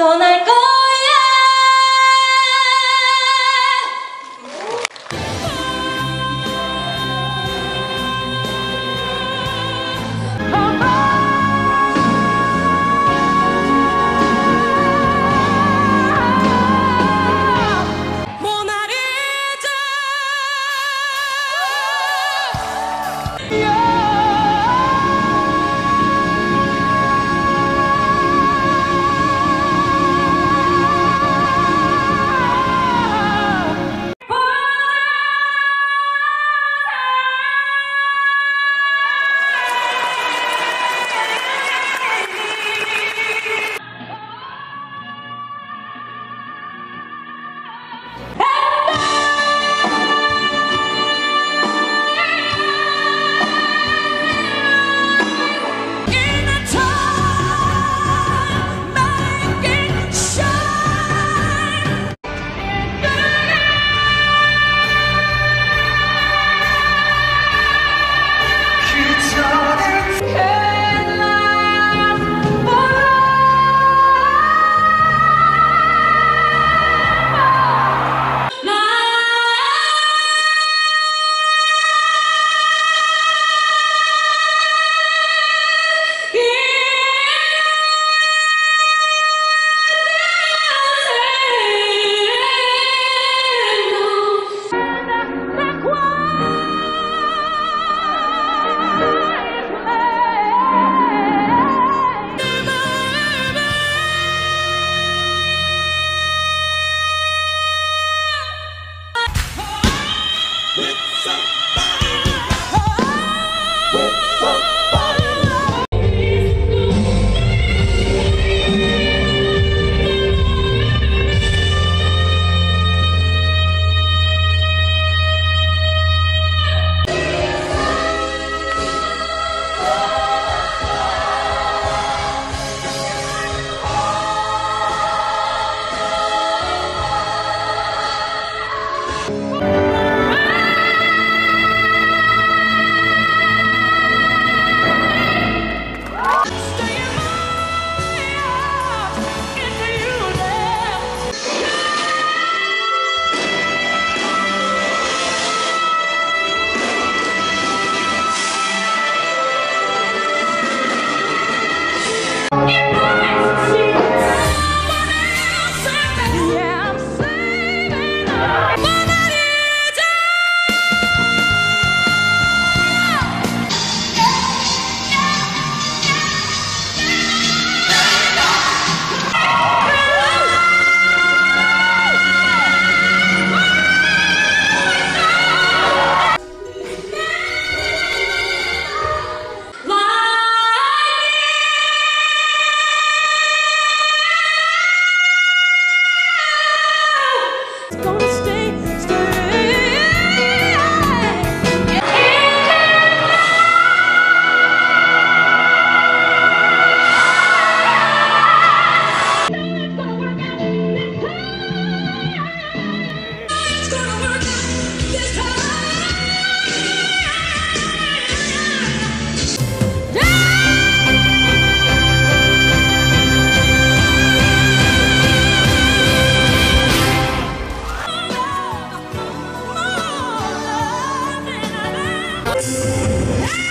떠날 거야. 모나리자. It hurts! Let's go. Yes!